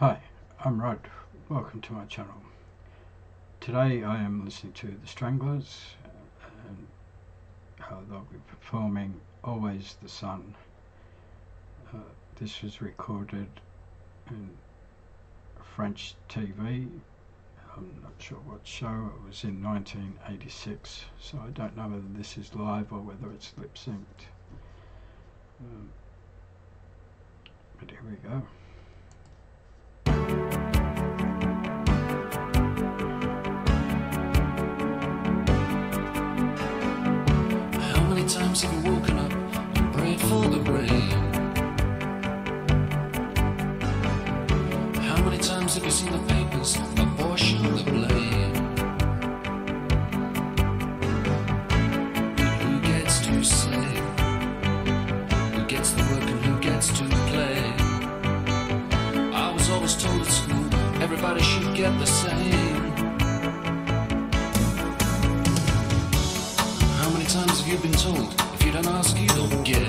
Hi, I'm Rod. Welcome to my channel. Today I am listening to The Stranglers and how they'll be performing Always the Sun. Uh, this was recorded in French TV. I'm not sure what show. It was in 1986, so I don't know whether this is live or whether it's lip synced. Um, but here we go. The rain? How many times have you seen the papers apportion the blame? Who gets to say? Who gets the work and who gets to play? I was always told at school everybody should get the same. How many times have you been told if you don't ask, you don't get?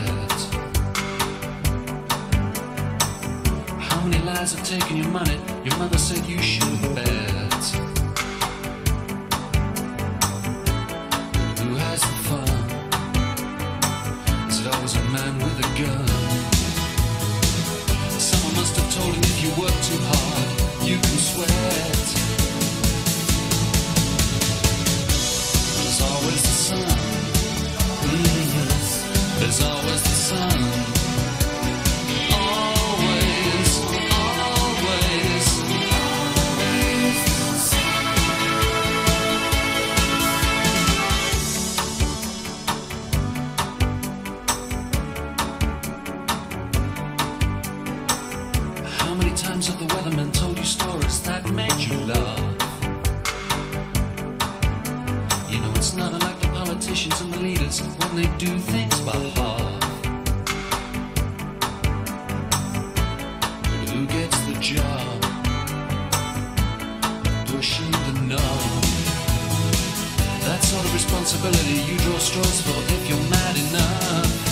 Lies have taken your money? Your mother said you should bet. Who has the fun? Is it always a man with a gun? Someone must have told him if you work too hard, you can sweat. There's always the sun. Mhm. There's always you laugh? You know it's not unlike the politicians and the leaders when they do things by half. But who gets the job? Pushing the knob. That sort of responsibility you draw straws for if you're mad enough.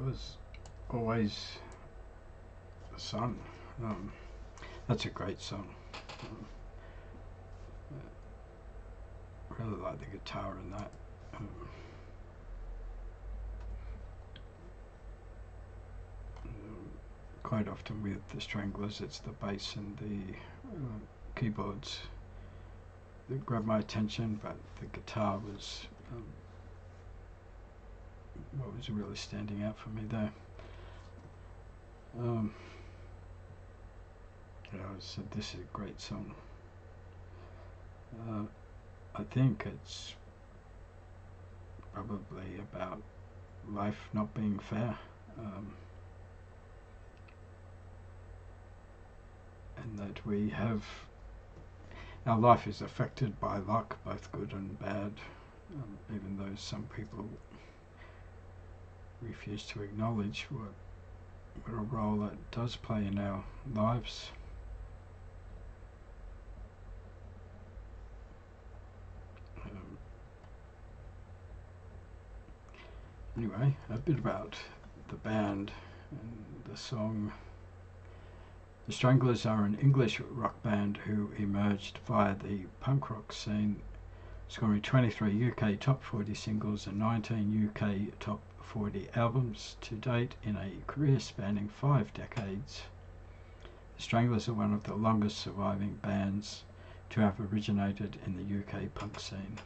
That was always the sun. Um, that's a great song. Um, uh, really like the guitar in that. Um, um, quite often with the Stranglers, it's the bass and the uh, keyboards that grabbed my attention, but the guitar was um, what was really standing out for me there. Um, I said this is a great song. Uh, I think it's probably about life not being fair. Um, and that we have our life is affected by luck, both good and bad, um, even though some people refuse to acknowledge what, what a role that does play in our lives. Um, anyway, a bit about the band and the song. The Stranglers are an English rock band who emerged via the punk rock scene, scoring 23 UK top 40 singles and 19 UK top 40 albums to date in a career spanning five decades. The Stranglers are one of the longest surviving bands to have originated in the UK punk scene.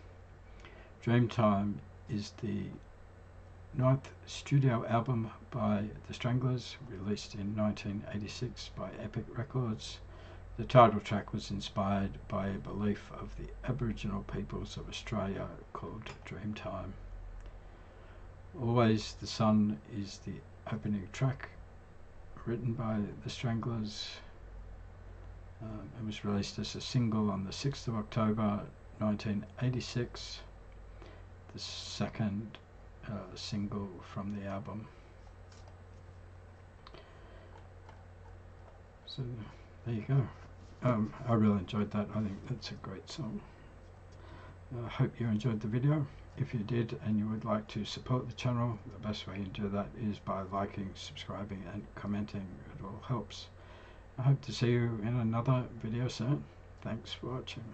Dreamtime is the ninth studio album by The Stranglers, released in 1986 by Epic Records. The title track was inspired by a belief of the Aboriginal peoples of Australia called Dreamtime. Always the Sun is the opening track, written by The Stranglers. Um, it was released as a single on the 6th of October 1986, the second uh, single from the album. So there you go. Um, I really enjoyed that. I think that's a great song. I uh, hope you enjoyed the video. If you did and you would like to support the channel, the best way to do that is by liking, subscribing and commenting. It all helps. I hope to see you in another video soon. Thanks for watching.